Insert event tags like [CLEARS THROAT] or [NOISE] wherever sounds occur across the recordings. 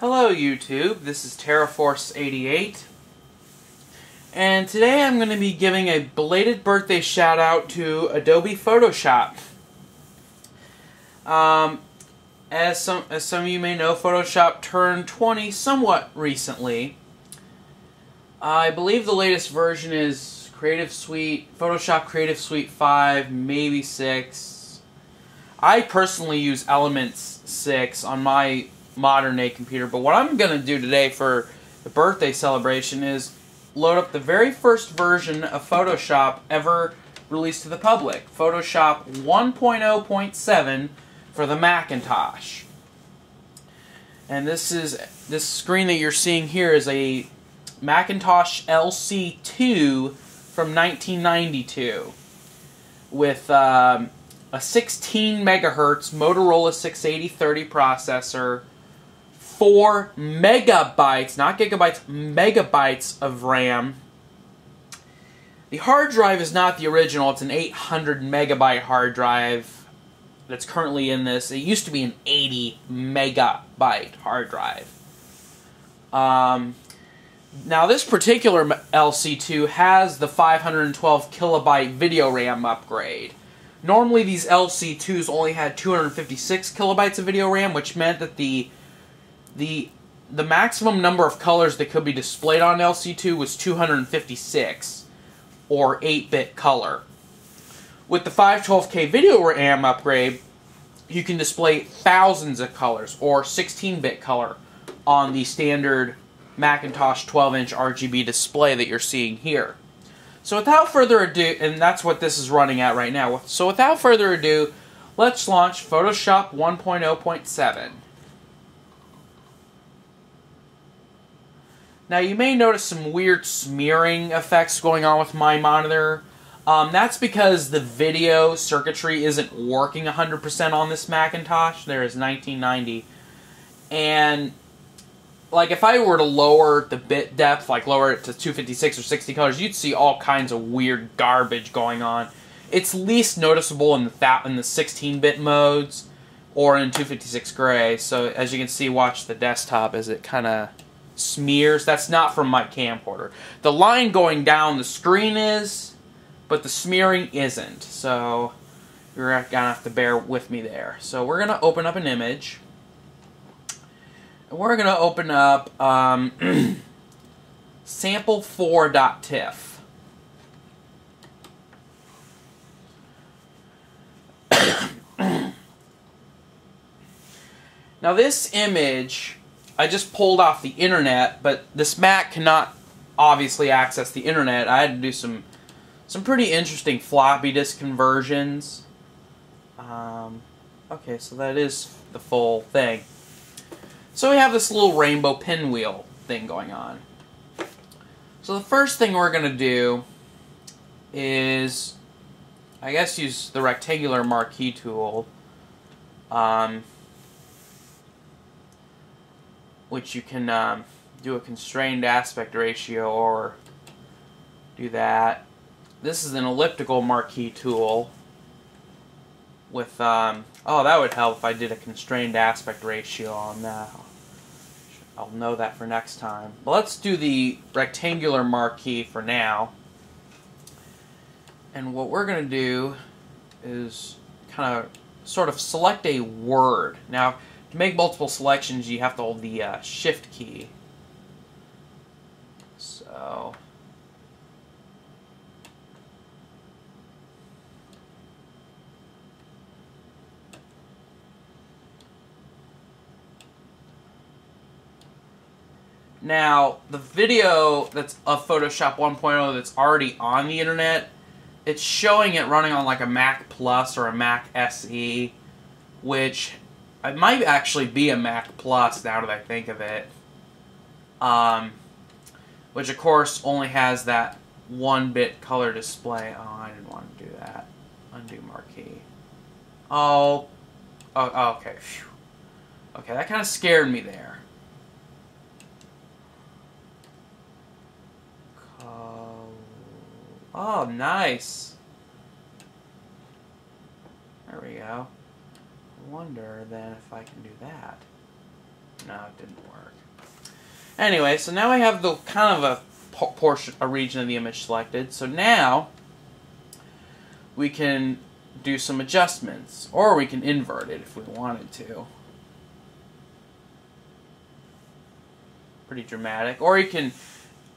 Hello YouTube, this is Teraforce88 and today I'm going to be giving a belated birthday shout out to Adobe Photoshop. Um, as some as some of you may know, Photoshop turned 20 somewhat recently. I believe the latest version is Creative Suite, Photoshop Creative Suite 5, maybe 6. I personally use Elements 6 on my modern day computer. But what I'm going to do today for the birthday celebration is load up the very first version of Photoshop ever released to the public. Photoshop 1.0.7 for the Macintosh. And this is this screen that you're seeing here is a Macintosh LC2 from 1992 with um, a 16 megahertz Motorola 68030 processor, 4 megabytes, not gigabytes, megabytes of RAM. The hard drive is not the original, it's an 800 megabyte hard drive that's currently in this. It used to be an 80 megabyte hard drive. Um, now this particular LC2 has the 512 kilobyte video RAM upgrade. Normally these LC2s only had 256 kilobytes of video RAM, which meant that the the the maximum number of colors that could be displayed on LC2 was 256 or 8-bit color. With the 512K video RAM upgrade, you can display thousands of colors or 16-bit color on the standard Macintosh 12-inch RGB display that you're seeing here. So without further ado, and that's what this is running at right now. So without further ado, let's launch Photoshop 1.0.7. Now you may notice some weird smearing effects going on with my monitor. Um, that's because the video circuitry isn't working 100% on this Macintosh. There is 1990. And, like, if I were to lower the bit depth, like lower it to 256 or 60 colors, you'd see all kinds of weird garbage going on. It's least noticeable in the, in the 16-bit modes or in 256 gray. So, as you can see, watch the desktop as it kind of smears. That's not from my camcorder. The line going down the screen is, but the smearing isn't. So you're gonna have to bear with me there. So we're gonna open up an image. And we're gonna open up um, [CLEARS THROAT] sample4.tiff. [COUGHS] now this image I just pulled off the internet, but this Mac cannot obviously access the internet. I had to do some some pretty interesting floppy disk conversions. Um, okay, so that is the full thing. So we have this little rainbow pinwheel thing going on. So the first thing we're going to do is, I guess, use the rectangular marquee tool. Um, which you can um, do a constrained aspect ratio or do that. This is an elliptical marquee tool with, um, oh that would help if I did a constrained aspect ratio on that. I'll know that for next time. But let's do the rectangular marquee for now. And what we're going to do is kind of sort of select a word. Now, to make multiple selections, you have to hold the uh, shift key. So... Now, the video that's of Photoshop 1.0 that's already on the internet, it's showing it running on like a Mac Plus or a Mac SE, which it might actually be a Mac Plus now that I think of it. Um, which of course only has that one bit color display. Oh, I didn't want to do that. Undo marquee. Oh, oh, oh okay. Phew. Okay, that kind of scared me there. Oh, nice. There we go wonder then if I can do that. No, it didn't work. Anyway, so now I have the kind of a portion, a region of the image selected. So now we can do some adjustments, or we can invert it if we wanted to. Pretty dramatic. Or you can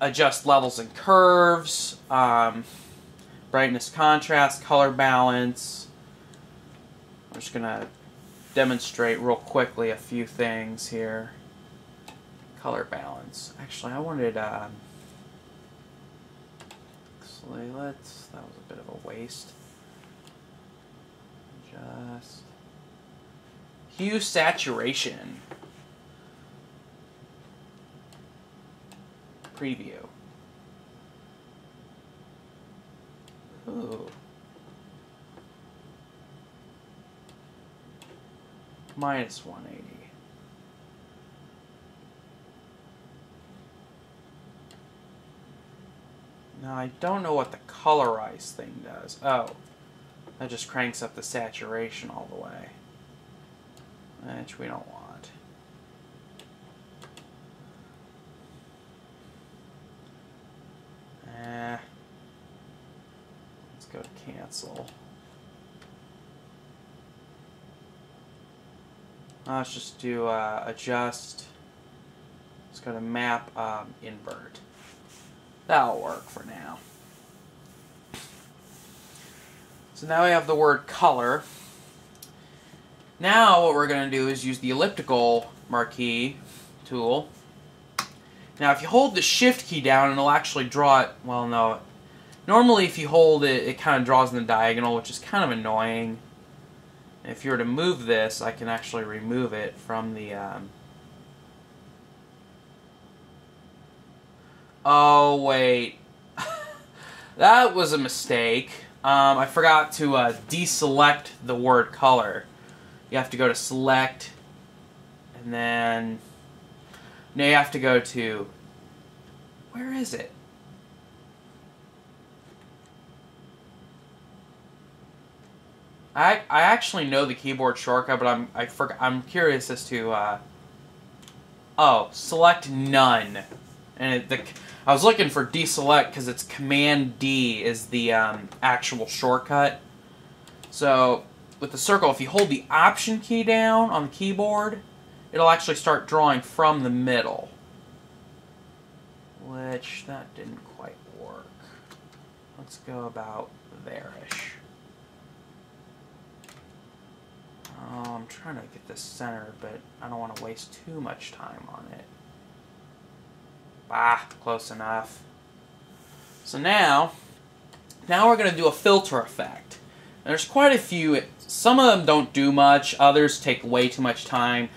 adjust levels and curves, um, brightness, contrast, color balance. I'm just going to demonstrate real quickly a few things here. Color balance. Actually, I wanted... Um, actually, let's... That was a bit of a waste. Just... Hue saturation. Preview. Ooh. Minus 180. Now I don't know what the colorize thing does. Oh. That just cranks up the saturation all the way. Which we don't want. Eh. Let's go to cancel. Let's just do uh, adjust. Let's go to map um, invert. That'll work for now. So now we have the word color. Now what we're going to do is use the elliptical marquee tool. Now if you hold the shift key down it'll actually draw it, well no, normally if you hold it it kind of draws in the diagonal which is kind of annoying. If you were to move this I can actually remove it from the um, Oh wait, [LAUGHS] that was a mistake. Um, I forgot to uh, deselect the word color. You have to go to select, and then now you have to go to, where is it? I, I actually know the keyboard shortcut, but I'm I forgot, I'm curious as to uh, oh select none, and it, the I was looking for deselect because it's Command D is the um, actual shortcut. So with the circle, if you hold the Option key down on the keyboard, it'll actually start drawing from the middle. Which, that didn't quite work. Let's go about there-ish. Oh, I'm trying to get this centered, but I don't want to waste too much time on it. Ah, close enough. So now, now we're going to do a filter effect. there's quite a few. Some of them don't do much. Others take way too much time.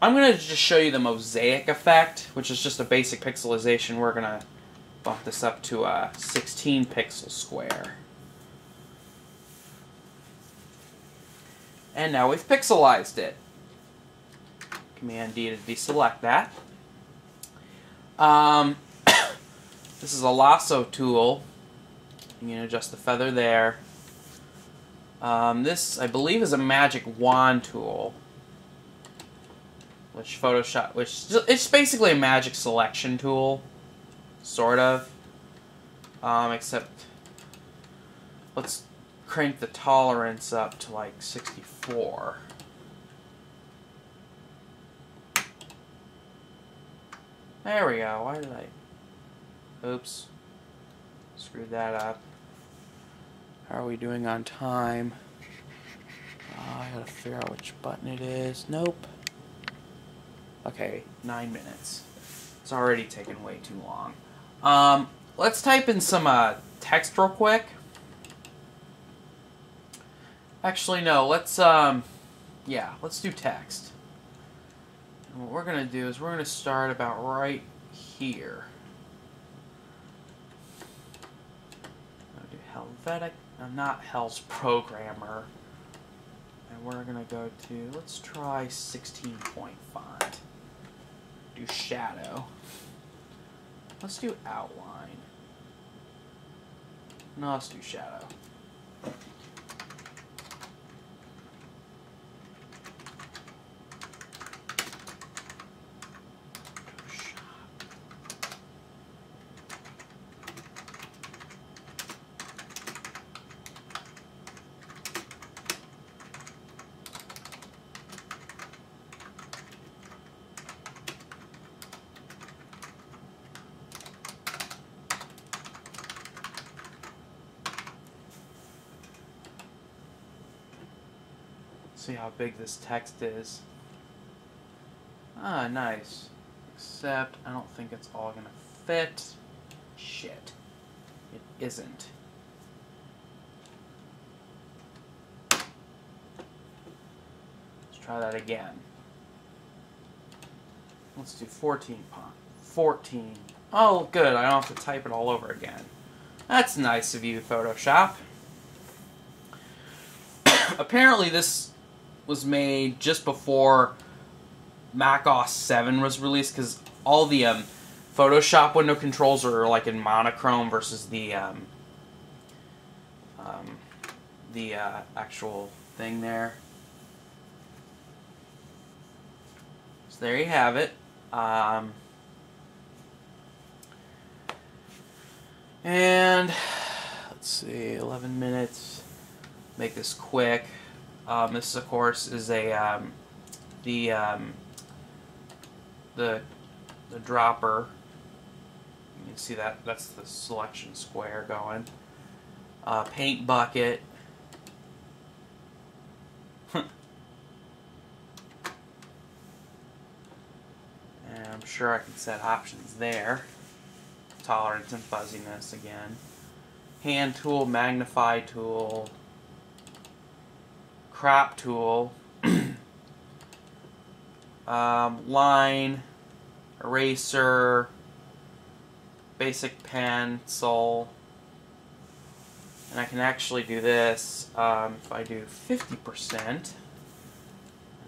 I'm going to just show you the mosaic effect, which is just a basic pixelization. We're going to bump this up to a 16 pixel square. And now we've pixelized it. Command D to deselect that. Um, [COUGHS] this is a lasso tool. You can adjust the feather there. Um, this, I believe, is a magic wand tool. Which Photoshop, which it's basically a magic selection tool, sort of. Um, except, let's crank the tolerance up to like 64. There we go. Why did I... Oops. Screwed that up. How are we doing on time? Oh, I gotta figure out which button it is. Nope. Okay, nine minutes. It's already taken way too long. Um, let's type in some uh, text real quick. Actually, no. Let's, um, yeah, let's do text. And what we're going to do is we're going to start about right here. I'm do Helvetic, no, not Hell's Programmer. And we're going to go to, let's try 16 point font. Do shadow. Let's do outline. No, let's do shadow. See how big this text is. Ah, nice. Except, I don't think it's all gonna fit. Shit. It isn't. Let's try that again. Let's do 14 pont. 14. Oh, good. I don't have to type it all over again. That's nice of you, Photoshop. [COUGHS] Apparently, this was made just before Mac OS 7 was released because all the um, Photoshop window controls are like in monochrome versus the um, um, the uh, actual thing there. So there you have it. Um, and [SIGHS] let's see, 11 minutes. Make this quick. Um, this, of course, is a um, the um, the the dropper. You can see that that's the selection square going. Uh, paint bucket. [LAUGHS] and I'm sure I can set options there. Tolerance and fuzziness again. Hand tool, magnify tool, crop tool, [CLEARS THROAT] um, line, eraser, basic pencil, and I can actually do this um, if I do 50% and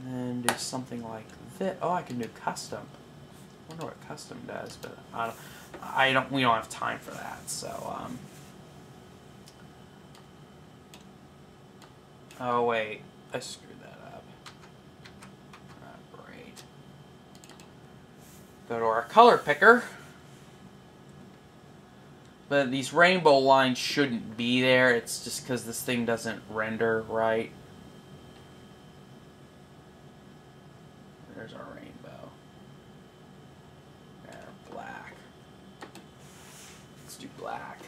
then do something like this. Oh, I can do custom. I wonder what custom does, but I don't, I don't we don't have time for that, so um, Oh wait, I screwed that up. Oh, great. Go to our color picker. But these rainbow lines shouldn't be there. It's just because this thing doesn't render right. There's our rainbow. And black. Let's do black.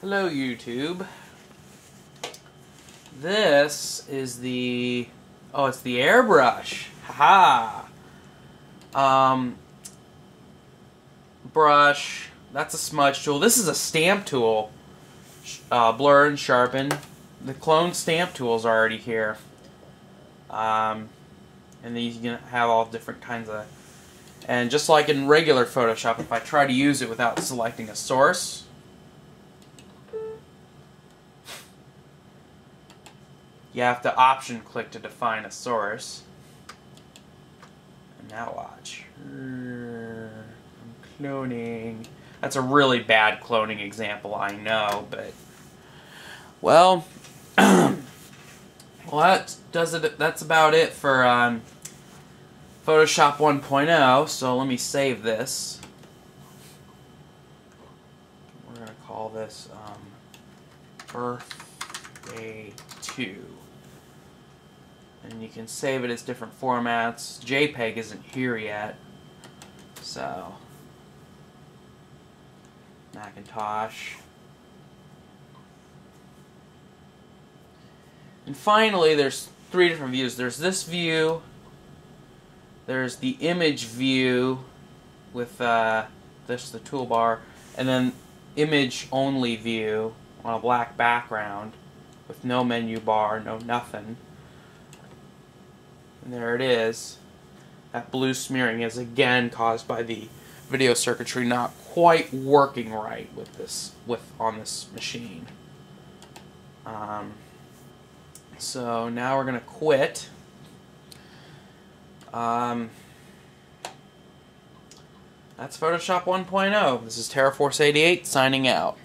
Hello, YouTube. This is the oh, it's the airbrush. Ha ha. Um, brush. That's a smudge tool. This is a stamp tool. Uh, blur and sharpen. The clone stamp tools already here. Um, and these you can have all different kinds of. And just like in regular Photoshop, if I try to use it without selecting a source, You have to option click to define a source. And now watch. I'm cloning. That's a really bad cloning example, I know, but well, [CLEARS THROAT] well that does it. That's about it for um, Photoshop 1.0. So let me save this. We're gonna call this um, birthday two and you can save it as different formats. JPEG isn't here yet, so Macintosh. And finally, there's three different views. There's this view, there's the image view with uh, this, the toolbar, and then image only view on a black background with no menu bar, no nothing. And there it is. That blue smearing is again caused by the video circuitry not quite working right with this with on this machine. Um, so now we're gonna quit. Um, that's Photoshop 1.0. This is Teraforce88 signing out.